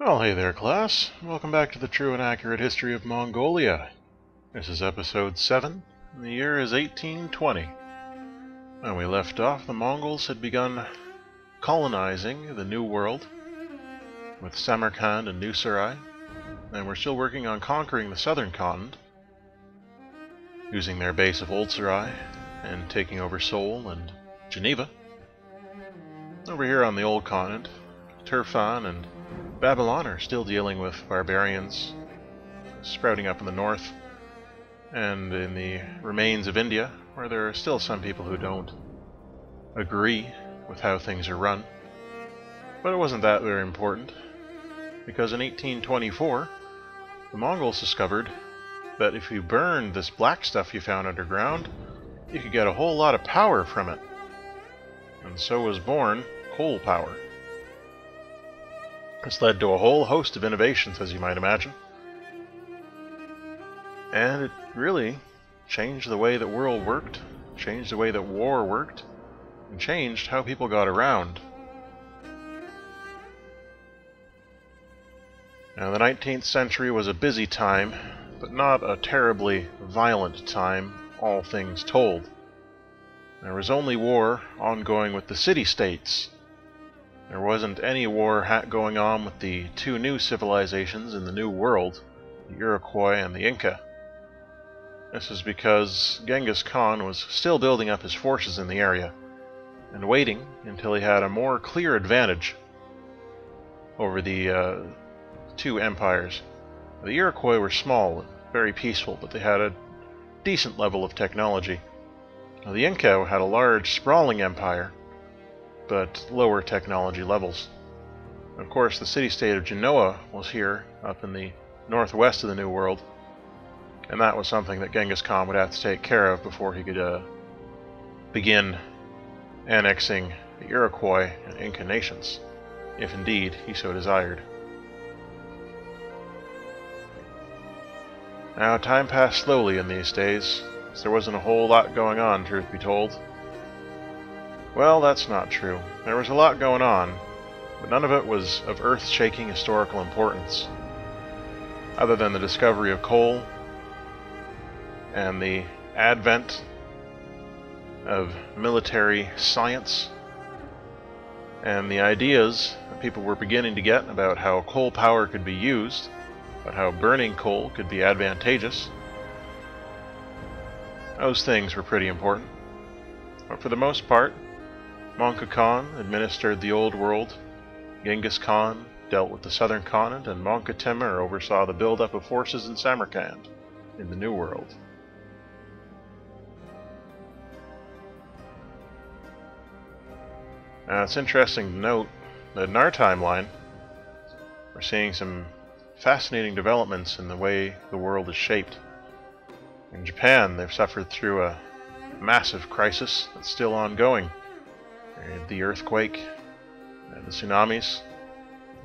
Well, hey there, class. Welcome back to the true and accurate history of Mongolia. This is episode 7, and the year is 1820. When we left off, the Mongols had begun colonizing the New World with Samarkand and New Sarai, and were still working on conquering the southern continent, using their base of Old Sarai and taking over Seoul and Geneva. Over here on the old continent, Turfan and Babylon are still dealing with barbarians sprouting up in the north and in the remains of India, where there are still some people who don't agree with how things are run. But it wasn't that very important, because in 1824, the Mongols discovered that if you burned this black stuff you found underground, you could get a whole lot of power from it. And so was born coal power. This led to a whole host of innovations, as you might imagine. And it really changed the way that world worked, changed the way that war worked, and changed how people got around. Now, the 19th century was a busy time, but not a terribly violent time, all things told. There was only war ongoing with the city-states. There wasn't any war going on with the two new civilizations in the New World, the Iroquois and the Inca. This is because Genghis Khan was still building up his forces in the area, and waiting until he had a more clear advantage over the uh, two empires. The Iroquois were small and very peaceful, but they had a decent level of technology. Now, the Inca had a large, sprawling empire, but lower technology levels. Of course, the city-state of Genoa was here, up in the northwest of the New World, and that was something that Genghis Khan would have to take care of before he could uh, begin annexing the Iroquois and Inca nations, if indeed he so desired. Now, time passed slowly in these days, as there wasn't a whole lot going on, truth be told. Well, that's not true. There was a lot going on, but none of it was of earth-shaking historical importance, other than the discovery of coal and the advent of military science and the ideas that people were beginning to get about how coal power could be used but how burning coal could be advantageous. Those things were pretty important. But for the most part, Mongke Khan administered the Old World, Genghis Khan dealt with the southern continent, and Mongke Temür oversaw the buildup of forces in Samarkand, in the New World. Now, it's interesting to note that in our timeline, we're seeing some fascinating developments in the way the world is shaped. In Japan, they've suffered through a massive crisis that's still ongoing. The earthquake, and the tsunamis.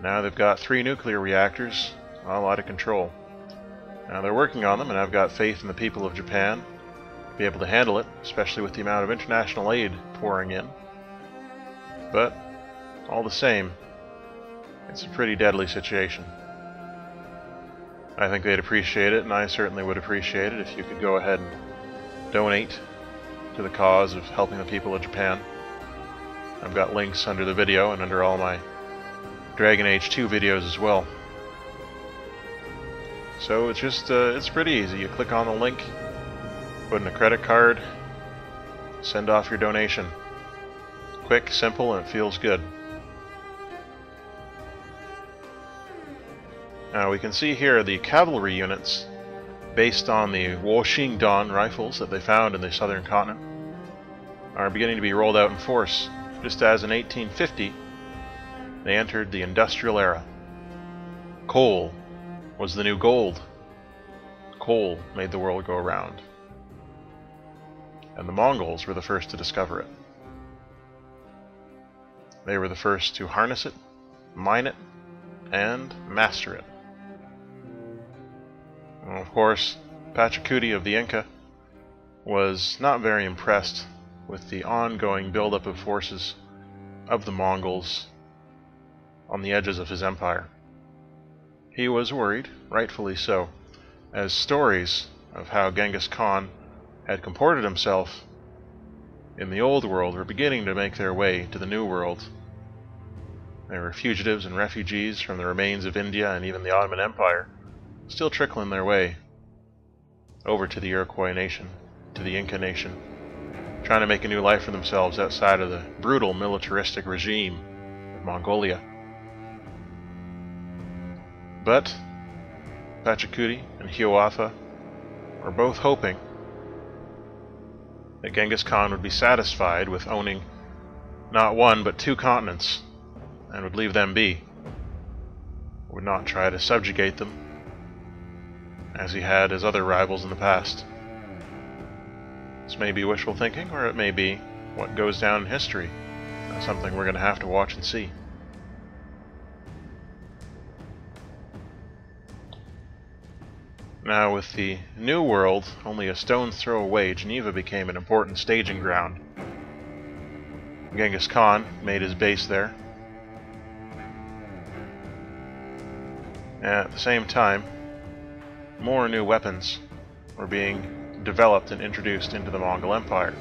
Now they've got three nuclear reactors all out of control. Now they're working on them, and I've got faith in the people of Japan to be able to handle it, especially with the amount of international aid pouring in. But, all the same, it's a pretty deadly situation. I think they'd appreciate it, and I certainly would appreciate it if you could go ahead and donate to the cause of helping the people of Japan. I've got links under the video and under all my Dragon Age 2 videos as well. So it's just, uh, it's pretty easy. You click on the link, put in a credit card, send off your donation. Quick, simple, and it feels good. Now we can see here the cavalry units based on the Washington rifles that they found in the southern continent are beginning to be rolled out in force, just as in 1850 they entered the industrial era. Coal was the new gold. Coal made the world go around. And the Mongols were the first to discover it. They were the first to harness it, mine it, and master it. And of course, Pachacuti of the Inca was not very impressed with the ongoing buildup of forces of the Mongols on the edges of his empire. he was worried, rightfully so, as stories of how Genghis Khan had comported himself in the old world were beginning to make their way to the new world. There were fugitives and refugees from the remains of India and even the Ottoman Empire still trickling their way over to the Iroquois nation, to the Inca nation, trying to make a new life for themselves outside of the brutal militaristic regime of Mongolia. But Pachacuti and Hiawatha were both hoping that Genghis Khan would be satisfied with owning not one but two continents and would leave them be, would not try to subjugate them as he had his other rivals in the past. This may be wishful thinking, or it may be what goes down in history. That's something we're going to have to watch and see. Now, with the New World only a stone's throw away, Geneva became an important staging ground. Genghis Khan made his base there. At the same time, more new weapons were being developed and introduced into the Mongol Empire.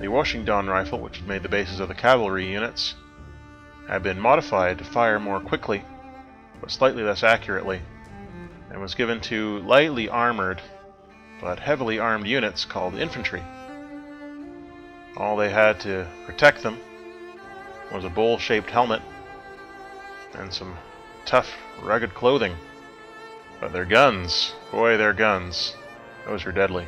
The Washington rifle, which made the bases of the cavalry units, had been modified to fire more quickly, but slightly less accurately and was given to lightly armored but heavily armed units called infantry. All they had to protect them was a bowl-shaped helmet and some tough, rugged clothing. But their guns, boy, their guns, those were deadly.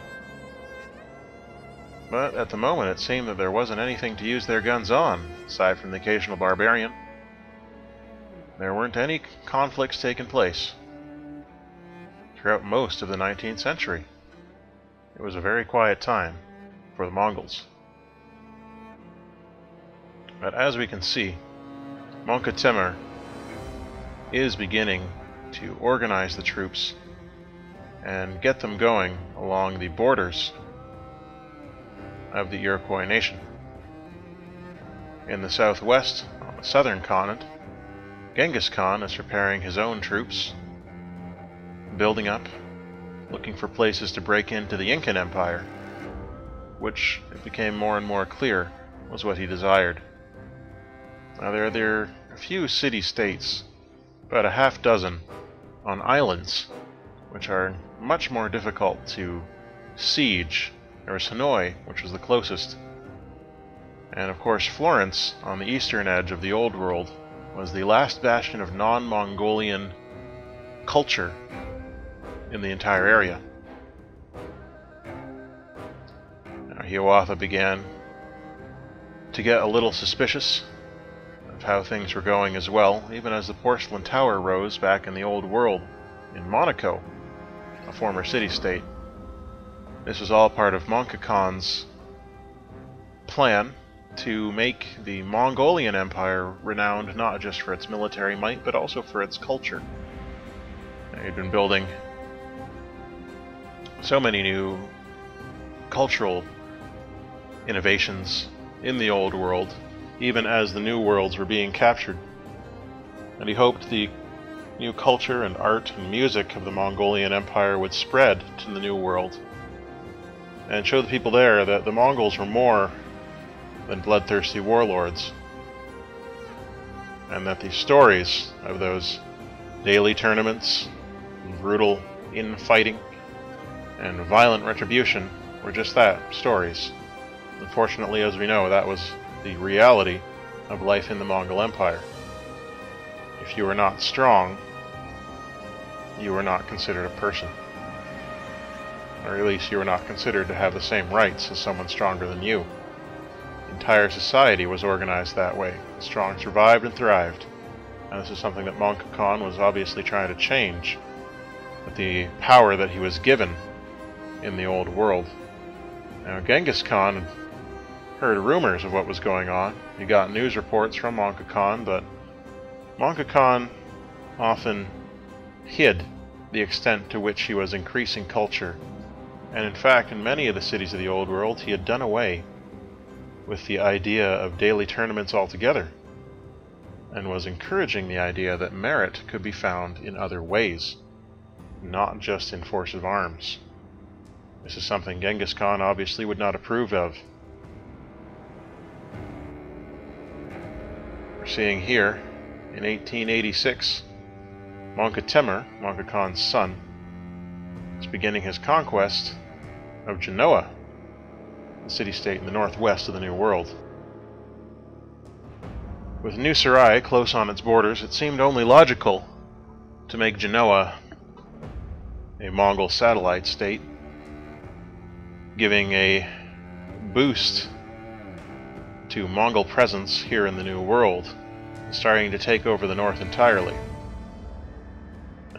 But at the moment it seemed that there wasn't anything to use their guns on, aside from the occasional barbarian. There weren't any conflicts taking place throughout most of the 19th century. It was a very quiet time for the Mongols. But as we can see, Mongke Temur is beginning to organize the troops and get them going along the borders of the Iroquois nation. In the southwest, on the southern continent, Genghis Khan is preparing his own troops building up, looking for places to break into the Incan Empire, which, it became more and more clear, was what he desired. Now there, there are a few city-states, about a half dozen, on islands, which are much more difficult to siege. There was Hanoi, which was the closest. And of course Florence, on the eastern edge of the Old World, was the last bastion of non-Mongolian culture in the entire area. Now, Hiawatha began to get a little suspicious of how things were going as well, even as the porcelain tower rose back in the old world in Monaco, a former city-state. This was all part of Mongke Khan's plan to make the Mongolian Empire renowned not just for its military might, but also for its culture. He'd been building so many new cultural innovations in the old world, even as the new worlds were being captured. And he hoped the new culture and art and music of the Mongolian Empire would spread to the new world and show the people there that the Mongols were more than bloodthirsty warlords and that the stories of those daily tournaments brutal infighting and violent retribution were just that, stories. Unfortunately, as we know, that was the reality of life in the Mongol Empire. If you were not strong, you were not considered a person. Or at least you were not considered to have the same rights as someone stronger than you. Entire society was organized that way. The strong survived and thrived. And this is something that Khan was obviously trying to change. With the power that he was given in the old world. Now, Genghis Khan heard rumors of what was going on. He got news reports from Mongke Khan, but Mongke Khan often hid the extent to which he was increasing culture. And in fact, in many of the cities of the old world, he had done away with the idea of daily tournaments altogether. and was encouraging the idea that merit could be found in other ways, not just in force of arms. This is something Genghis Khan obviously would not approve of. We're seeing here, in 1886, Möngke Temur, Möngke Khan's son, is beginning his conquest of Genoa, the city-state in the northwest of the New World. With New Sarai close on its borders, it seemed only logical to make Genoa a Mongol satellite state, giving a boost to Mongol presence here in the New World, starting to take over the north entirely.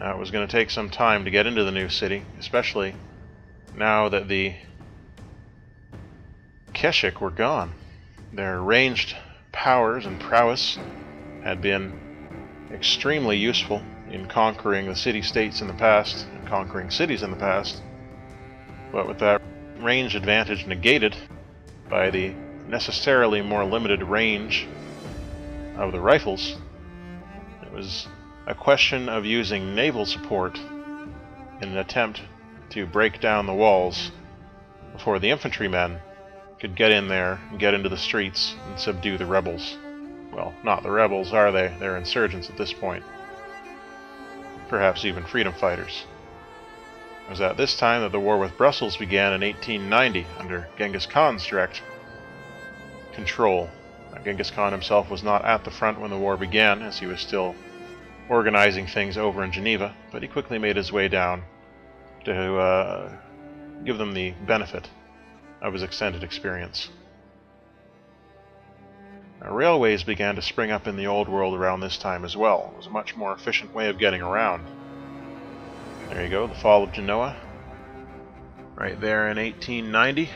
Now, it was going to take some time to get into the new city, especially now that the Keshik were gone. Their ranged powers and prowess had been extremely useful in conquering the city-states in the past, and conquering cities in the past, but with that range advantage negated by the necessarily more limited range of the rifles, it was a question of using naval support in an attempt to break down the walls before the infantrymen could get in there and get into the streets and subdue the rebels. Well, not the rebels, are they? They're insurgents at this point. Perhaps even freedom fighters. It was at this time that the war with Brussels began in 1890 under Genghis Khan's direct control. Genghis Khan himself was not at the front when the war began, as he was still organizing things over in Geneva, but he quickly made his way down to uh, give them the benefit of his extended experience. Now, railways began to spring up in the Old World around this time as well. It was a much more efficient way of getting around. There you go, the fall of Genoa. Right there in 1890.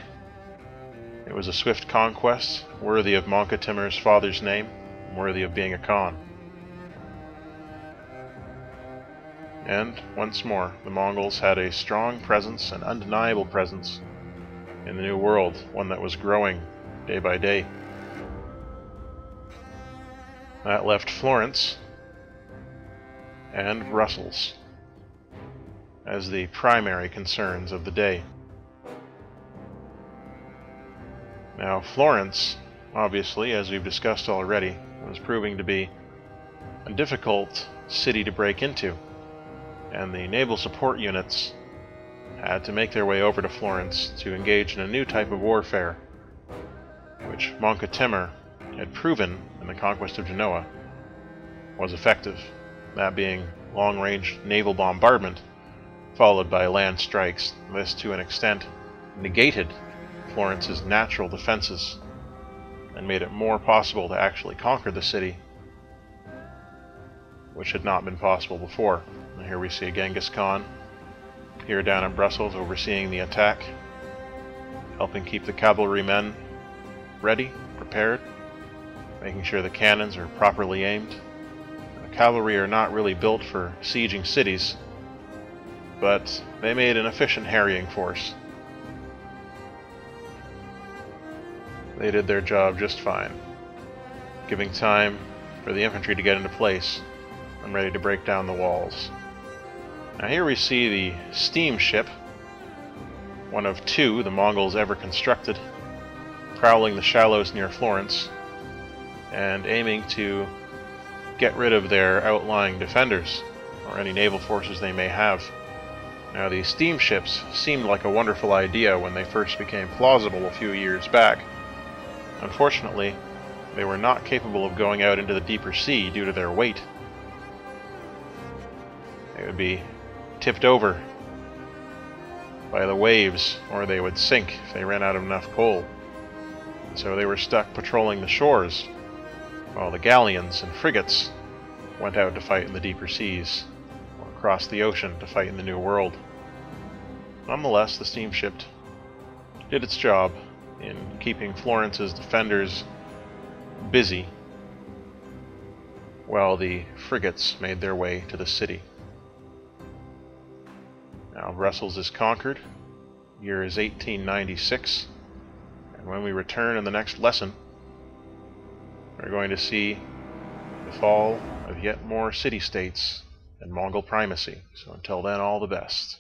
It was a swift conquest, worthy of Möngke Timur's father's name, worthy of being a Khan. And, once more, the Mongols had a strong presence, an undeniable presence, in the New World, one that was growing day by day. That left Florence and Brussels as the primary concerns of the day. Now, Florence, obviously, as we've discussed already, was proving to be a difficult city to break into, and the naval support units had to make their way over to Florence to engage in a new type of warfare, which Möngke Timur had proven in the conquest of Genoa was effective, that being long-range naval bombardment followed by land strikes. This, to an extent, negated Florence's natural defenses and made it more possible to actually conquer the city, which had not been possible before. And here we see Genghis Khan here down in Brussels overseeing the attack, helping keep the cavalrymen ready, prepared, making sure the cannons are properly aimed. The cavalry are not really built for sieging cities, but they made an efficient harrying force. They did their job just fine, giving time for the infantry to get into place and ready to break down the walls. Now here we see the steamship, one of two the Mongols ever constructed, prowling the shallows near Florence, and aiming to get rid of their outlying defenders, or any naval forces they may have. Now these steamships seemed like a wonderful idea when they first became plausible a few years back. Unfortunately, they were not capable of going out into the deeper sea due to their weight. They would be tipped over by the waves, or they would sink if they ran out of enough coal. So they were stuck patrolling the shores, while the galleons and frigates went out to fight in the deeper seas, or across the ocean to fight in the New World. Nonetheless, the steamship did its job in keeping Florence's defenders busy, while the frigates made their way to the city. Brussels is conquered. Year is 1896. And when we return in the next lesson, we're going to see the fall of yet more city-states and Mongol primacy. So until then, all the best.